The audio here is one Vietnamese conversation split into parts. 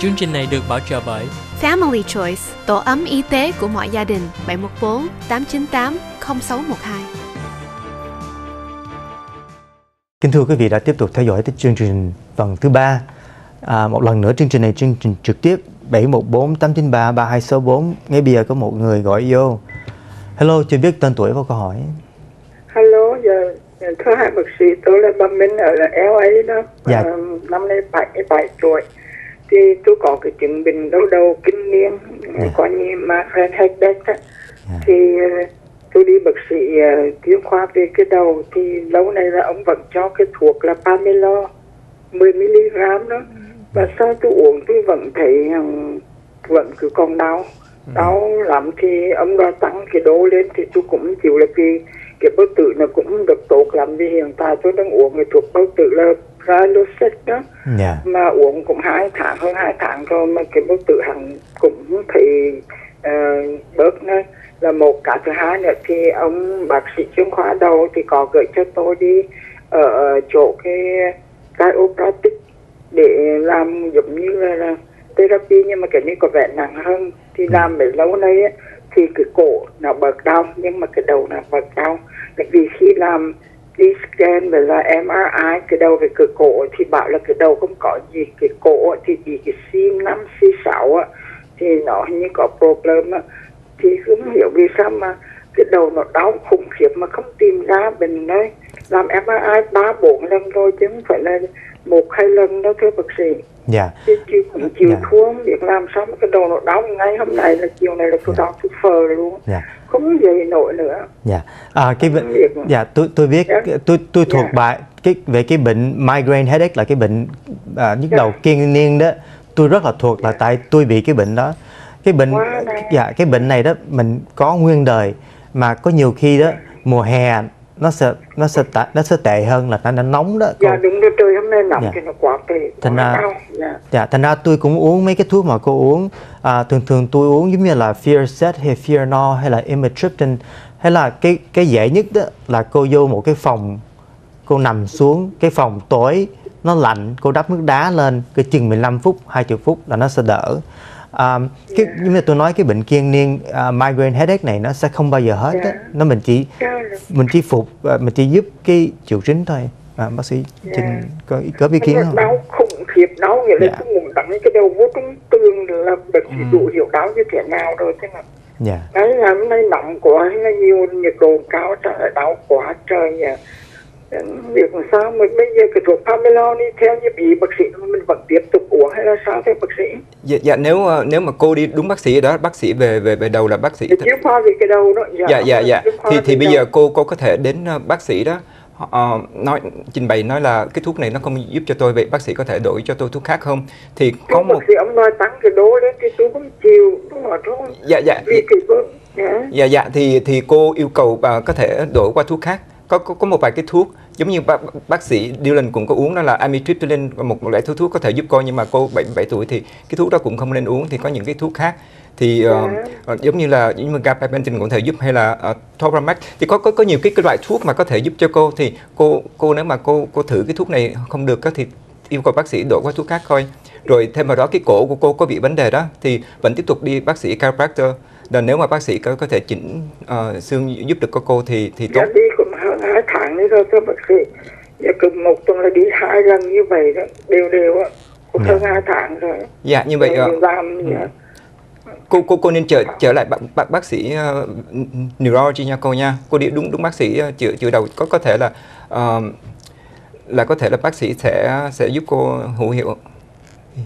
Chương trình này được bảo trợ bởi Family Choice, tổ ấm y tế của mọi gia đình 714 898 0612. Kính thưa quý vị đã tiếp tục theo dõi chương trình phần thứ ba. À, một lần nữa chương trình này chương trình trực tiếp 714 893 3264. Ngay bây giờ có một người gọi vô. Hello, chưa biết tên tuổi và câu hỏi. Hello, giờ thưa hai bác sĩ, tôi là bà Minh ở LA đó. Dạ. À, năm nay 77 tuổi. Thì tôi có cái chứng bệnh đau đầu kinh niên, Dạ. coi như á. Dạ. Thì ờ, tôi đi bác sĩ uh, chuyên khoa về cái đầu thì lâu nay là ông vẫn cho cái thuốc là Pamela 10 mg đó. Và sau tôi uống tôi vẫn thấy ừm, vẫn cứ còn đau đau lắm thì ông đã tăng cái độ lên thì tôi cũng chịu là cái cái bao tử nó cũng được tốt lắm vì hiện tại tôi đang uống cái thuốc bao tử là Prilosec đó. Dạ. mà uống cũng hai tháng hơn hai tháng rồi mà cái bao tử hẳn cũng thấy uh, bớt nữa. Là một cả thứ hai nữa thì ông bác sĩ chuyên khoa đầu thì có gửi cho tôi đi ở chỗ cái chiropractic để làm giống như là, là therapy nhưng mà cái này có vẻ nặng hơn. Thì làm mấy lâu nay á, thì cái cổ nó bật đau nhưng mà cái đầu nó bật đau. Tại vì khi làm đi scan với là MRI cái đầu về cái cổ thì bảo là cái đầu không có gì, cái cổ thì bị cái C5 C6 á, thì nó hình như có problem á. Thì không hiểu vì sao mà cái đầu nó đau khủng khiếp mà không tìm ra bệnh đấy làm MRI ba, bốn lần rồi chứ không phải là một, hai lần đâu thưa bác sĩ. Dạ. chứ chứ cũng chịu Dạ. thua không biết làm sao cái đầu nó đau ngay hôm nay là chiều này là tôi đau tôi phờ luôn Dạ. không dậy nổi nữa Dạ. À, cái bệnh dạ tôi tôi biết Dạ. tôi tôi thuộc Dạ. bài cái về cái bệnh migraine headache là cái bệnh à, nhức Dạ. đầu kiêng niên đó. Tôi rất là thuộc là tại tôi bị cái bệnh đó. Cái bệnh dạ cái bệnh này đó mình có nguyên đời mà có nhiều khi đó mùa hè nó sẽ nó sẽ tệ, nó sẽ tệ hơn là nó, nó nóng đó. dạ Còn- đúng rồi trời hôm nay nóng Dạ. thì nó quá tệ Thành ra- dạ Dạ, thành ra tôi cũng uống mấy cái thuốc mà cô uống à, thường thường tôi uống giống như là Fiorset hay Fionor hay là Amitriptyline hay là cái cái dễ nhất đó là cô vô một cái phòng cô nằm xuống cái phòng tối nó lạnh cô đắp nước đá lên cái chừng 15 phút 20 phút là nó sẽ đỡ. À, cái nhưng mà tôi nói cái bệnh kiêng niên à, migraine headache này nó sẽ không bao giờ hết á. Dạ. nó mình chỉ Dạ. mình chỉ phục à, mình chỉ giúp cái triệu chứng thôi. À, bác sĩ Trinh có có ý kiến không? đau khủng khiếp đau nghĩa là Dạ. tôi ngủ đánh cái đầu vô trong tường là bác sĩ đủ hiểu đau như thế nào rồi thế mà dạ. Đấy là hôm nay nóng quá hay là nhiều nhiệt độ cao trời đau quá trời nhỉ việc làm sao mà bây giờ cái thuốc Pamela đi theo như bị bác sĩ mình vẫn tiếp tục uống hay là sao thế bác sĩ? Dạ, dạ nếu ờ, nếu mà cô đi đúng bác sĩ đó bác sĩ về về về đầu là bác sĩ cái chuyên khoa về cái đầu đó? Dạ dạ dạ khoa thì thì bây đầu. giờ cô cô có thể đến ờ, bác sĩ đó. Ờ, nói trình bày nói là cái thuốc này nó không giúp cho tôi vậy bác sĩ có thể đổi cho tôi thuốc khác không? Thì có không một bác sĩ ông nói tăng cái đô lên thì tôi không chịu đúng rồi thôi. Dạ dạ cái bơ dạ. dạ dạ thì thì cô yêu cầu ờ, có thể đổi qua thuốc khác có có, có một vài cái thuốc giống như bác, bác sĩ Dylan cũng có uống đó là amitriptyline một, một loại thuốc thuốc có thể giúp cô nhưng mà cô 77 tuổi thì cái thuốc đó cũng không nên uống thì có những cái thuốc khác. Thì ờ, ờ, giống như là giống như gabapentin cũng có thể giúp hay là uh, Topramax. Thì có có có nhiều cái, cái loại thuốc mà có thể giúp cho cô thì cô cô nếu mà cô cô thử cái thuốc này không được thì yêu cầu bác sĩ đổi qua thuốc khác coi rồi thêm vào đó cái cổ của cô có bị vấn đề đó thì vẫn tiếp tục đi bác sĩ chiropractor. Là nếu mà bác sĩ có có thể chỉnh ờ, xương giúp được cho cô thì thì tốt. Dạ đi hơn hai tháng đấy rồi thưa bác sĩ dạ cứ một tuần là đi hai lần như vậy đó đều đều á cũng Dạ. hơn hai tháng rồi dạ như vậy ờ, dạ. cô cô cô nên trở trở lại bác bác, bác sĩ uh, neurology nha cô nha cô đi đúng đúng bác sĩ uh, chữa chữa đầu có có thể là uh, là có thể là bác sĩ sẽ sẽ giúp cô hữu hiệu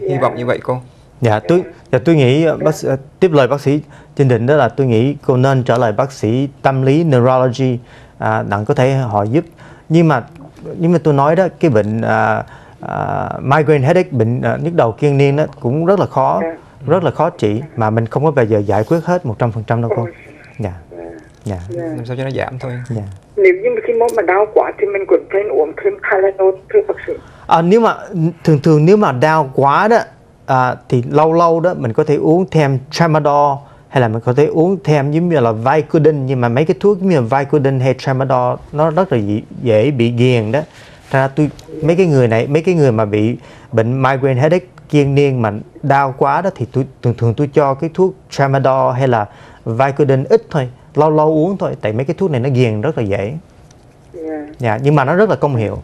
hy yeah. vọng như vậy cô Dạ tôi dạ tôi nghĩ bác sĩ, tiếp lời bác sĩ Trinh Định đó là tôi nghĩ cô nên trở lại bác sĩ tâm lý neurology à, đặng có thể họ giúp nhưng mà nhưng mà tôi nói đó cái bệnh à, à, migraine headache bệnh à, nhức đầu kiêng niên đó cũng rất là khó Dạ. rất là khó trị mà mình không có bao giờ giải quyết hết 100% đâu cô. Dạ. Dạ. Dạ. làm sao cho nó giảm thôi Dạ. nếu như mà khi mốt mà đau quá thì mình cũng nên uống thêm Tylenol thưa bác sĩ À, nếu mà thường thường nếu mà đau quá đó à, thì lâu lâu đó mình có thể uống thêm tramadol hay là mình có thể uống thêm giống như là Vicodin nhưng mà mấy cái thuốc giống như là Vicodin hay tramadol nó rất là dễ, dễ bị ghiền đó. Ra tôi mấy cái người này mấy cái người mà bị bệnh migraine headache kiêng niên mà đau quá đó thì tôi thường thường tôi cho cái thuốc tramadol hay là Vicodin ít thôi lâu lâu uống thôi tại mấy cái thuốc này nó ghiền rất là dễ. Dạ dạ nhưng mà nó rất là công hiệu.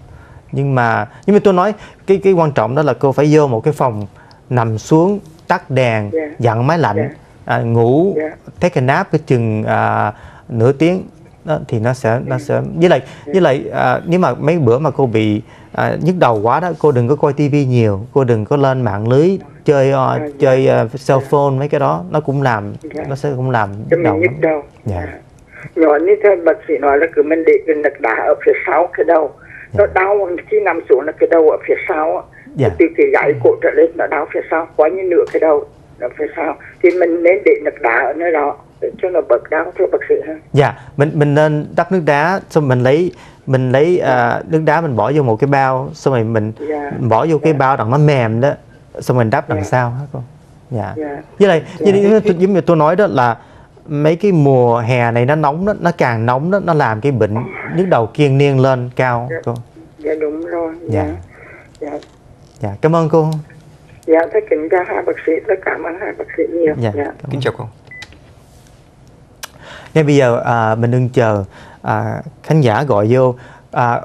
Nhưng mà nhưng mà tôi nói cái cái quan trọng đó là cô phải vô một cái phòng nằm xuống tắt đèn Dạ. dặn máy lạnh. Dạ. À, ngủ Dạ. take a nap cái chừng à, nửa tiếng đó, thì nó sẽ nó sẽ với lại với lại à, nếu mà mấy bữa mà cô bị à, nhức đầu quá đó cô đừng có coi tivi nhiều cô đừng có lên mạng lưới chơi dạ. chơi ờ, cell phone mấy cái đó nó cũng làm Dạ. nó sẽ cũng làm nhức đầu nhức đầu Dạ. nhỏ như thế bác sĩ nói là cứ mình để cái nực đá ở phía sau cái đầu nó đau khi nằm xuống là cái đầu ở phía sau. Dạ. từ cái gáy cổ trở lên nó đau phía sau quá như nửa cái đầu ở phía sau thì mình nên để nực đá ở nơi đó để cho nó bớt đau thưa bác sĩ ha Dạ, mình mình nên đắp nước đá xong mình lấy mình lấy à, nước đá mình bỏ vô một cái bao xong rồi mình Dạ. bỏ vô cái Dạ. bao đằng nó mềm đó xong mình đắp đằng Dạ. sau hả cô? Dạ. Dạ. Với lại Dạ. như, như, giống như tôi nói đó là mấy cái mùa hè này nó nóng đó, nó càng nóng đó nó làm cái bệnh nhức đầu kiêng niên lên cao Dạ. cô. dạ đúng rồi Dạ. dạ dạ Dạ, cảm ơn cô. Dạ tôi kính chào hai bác sĩ tôi cảm ơn hai bác sĩ nhiều Dạ. dạ. kính chào cô Ngay bây giờ à, mình đừng chờ à, khán giả gọi vô. À,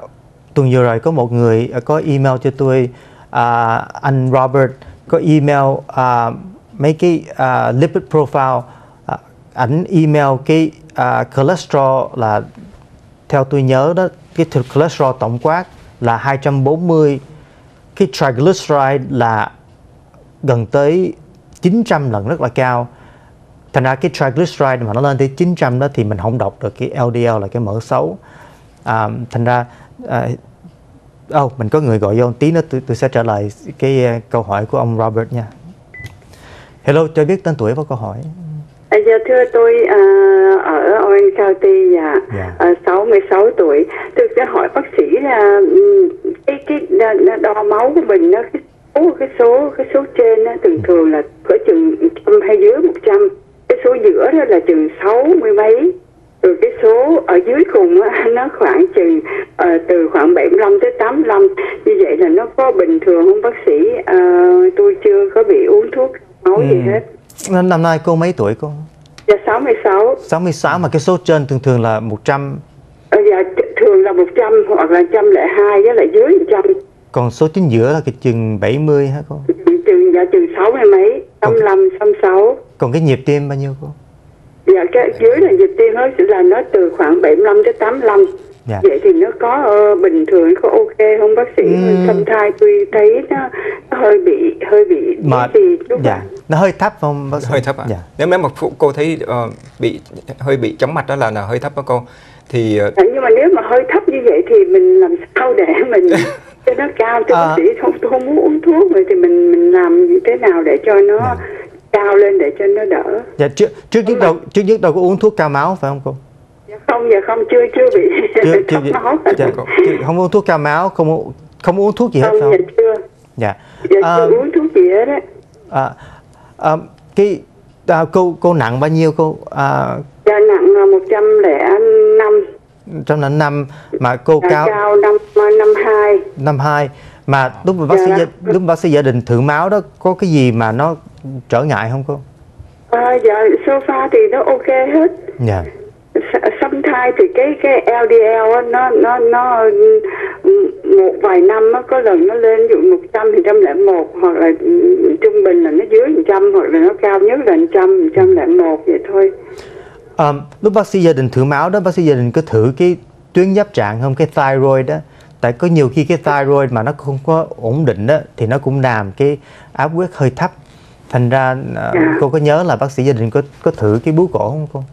tuần vừa rồi có một người à, có email cho tôi à, anh Robert có email à, mấy cái à, lipid profile à, ảnh email cái à, cholesterol là theo tôi nhớ đó cái cholesterol tổng quát là 240 cái triglyceride là gần tới 900 lần rất là cao. Thành ra cái triglyceride mà nó lên tới 900 đó thì mình không đọc được cái LDL là cái mỡ xấu. À, thành ra à, oh, mình có người gọi vô tí nữa tôi, tôi sẽ trả lời cái uh, câu hỏi của ông Robert nha. Hello cho biết tên tuổi và câu hỏi. À, dạ thưa tôi à, ở Orange County dạ Dạ. à, 66 tuổi. Tôi sẽ hỏi bác sĩ là ừm, cái cái đo, đo máu của mình nó cái số cái số cái số trên nó thường thường là cỡ chừng trăm hay dưới 100 cái số giữa đó là chừng sáu mươi mấy. Rồi cái số ở dưới cùng á, nó khoảng chừng ờ, từ khoảng 75 tới 85 như vậy là nó có bình thường không bác sĩ? Ờ, tôi chưa có bị uống thuốc máu gì Ừ. hết. Năm, nay cô mấy tuổi cô? Dạ 66 66 mà cái số trên thường thường là 100 Ờ, dạ thường là 100 hoặc là 102 với lại dưới 100 còn số chính giữa là cái chừng 70 hả cô? Chừng dạ chừng 6 hay mấy? 65 66 còn cái nhịp tim bao nhiêu cô? Dạ cái dưới là nhịp tim hết là nó từ khoảng 75 tới 85 Dạ. vậy thì nó có ờ, bình thường có ok không bác sĩ? Ừm. tâm thai tôi thấy nó, nó hơi bị hơi bị mệt. gì lúc dạ. Đó. nó hơi thấp không bác sĩ? Hơi thấp ạ. Dạ. nếu mà phụ- cô thấy ờ, bị hơi bị chóng mặt đó là, là hơi thấp đó cô. Thì Dạ, nhưng mà nếu mà hơi thấp như vậy thì mình làm sao để mình cho nó cao cho À. bác sĩ không tôi không muốn uống thuốc rồi thì mình mình làm như thế nào để cho nó Dạ. cao lên để cho nó đỡ? Dạ trước trước nhức đầu trước nhức đầu có uống thuốc cao máu phải không cô? Dạ không dạ không chưa chưa bị chưa thấp chưa máu. dạ, chưa- không uống thuốc cao máu không uống- không uống thuốc gì hết không phải dạ không chưa. Dạ. Dạ À, chưa uống thuốc gì hết á. à, à, cái à, cô cô nặng bao nhiêu cô? À, dạ nặng là 105 trong là năm mà cô dạ, cao cao năm năm hai. Năm hai. Mà lúc mà bác sĩ Dạ. gia, lúc bác sĩ gia đình thử máu đó có cái gì mà nó trở ngại không cô? À, dạ sofa thì nó ok hết. Dạ. Xâm thai thì cái cái LDL á, nó nó nó ừ, một vài năm nó có lần nó lên dụ 100 thì trăm lẻ một hoặc là ừ, trung bình là nó dưới 100 hoặc là nó cao nhất là 100 trăm lẻ một vậy thôi Ờm, lúc bác sĩ gia đình thử máu đó bác sĩ gia đình có thử cái tuyến giáp trạng không? Cái thyroid đó tại có nhiều khi cái thyroid mà nó không có ổn định đó thì nó cũng làm cái áp huyết hơi thấp. Thành ra Dạ. cô có nhớ là bác sĩ gia đình có có thử cái bú cổ không cô?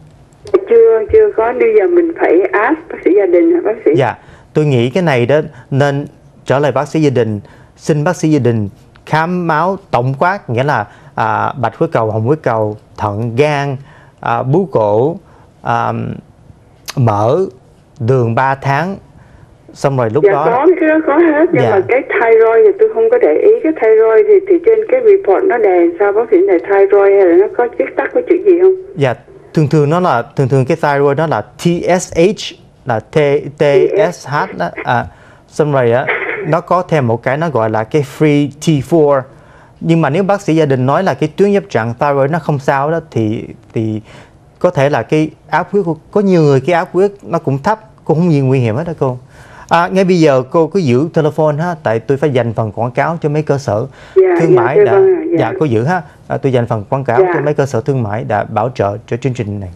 Chưa chưa có. Bây giờ mình phải ask bác sĩ gia đình hả bác sĩ? Dạ. Tôi nghĩ cái này đó nên trở lại bác sĩ gia đình. Xin bác sĩ gia đình khám máu tổng quát nghĩa là à, bạch huyết cầu hồng huyết cầu thận gan à, bú cổ à, mỡ đường 3 tháng xong rồi lúc dạ đó có cái đó có hết. Nhưng Dạ. mà cái thyroid thì tôi không có để ý. Cái thyroid thì thì trên cái report nó đề sao bác sĩ này thyroid hay là nó có viết tắt có chữ gì không? Dạ thường thường nó là thường thường cái thyroid nó là TSH là T TSH đó. À, xong rồi á nó có thêm một cái nó gọi là cái free T4 nhưng mà nếu bác sĩ gia đình nói là cái tuyến giáp trạng thyroid nó không sao đó thì thì có thể là cái áp huyết của có nhiều người cái áp huyết nó cũng thấp cũng không gì nguy hiểm hết đó cô À, ngay bây giờ cô cứ giữ telephone ha tại tôi phải dành phần quảng cáo cho mấy cơ sở Dạ, thương dạ, mại dạ đã vâng ạ, dạ. dạ cô giữ ha à, tôi dành phần quảng cáo Dạ. cho mấy cơ sở thương mại đã bảo trợ cho chương trình này